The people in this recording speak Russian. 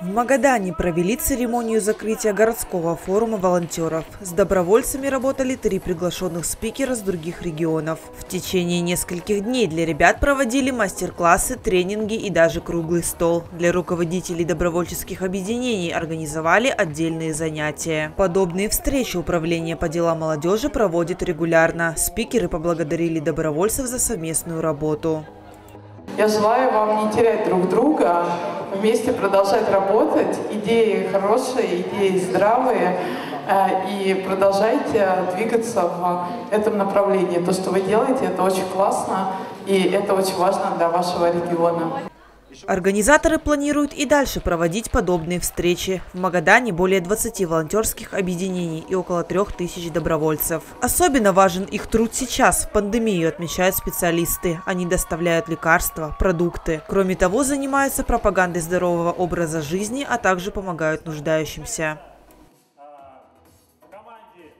В Магадане провели церемонию закрытия городского форума волонтеров. С добровольцами работали три приглашенных спикера с других регионов. В течение нескольких дней для ребят проводили мастер-классы, тренинги и даже круглый стол. Для руководителей добровольческих объединений организовали отдельные занятия. Подобные встречи Управление по делам молодежи проводит регулярно. Спикеры поблагодарили добровольцев за совместную работу. Я желаю вам не терять друг друга, вместе продолжать работать. Идеи хорошие, идеи здравые. э, И продолжайте двигаться в этом направлении. То, что вы делаете, это очень классно. И это очень важно для вашего региона. Организаторы планируют и дальше проводить подобные встречи. В Магадане более 20 волонтерских объединений и около 3000 добровольцев. Особенно важен их труд сейчас, в пандемию, отмечают специалисты. Они доставляют лекарства, продукты. Кроме того, занимаются пропагандой здорового образа жизни, а также помогают нуждающимся. команде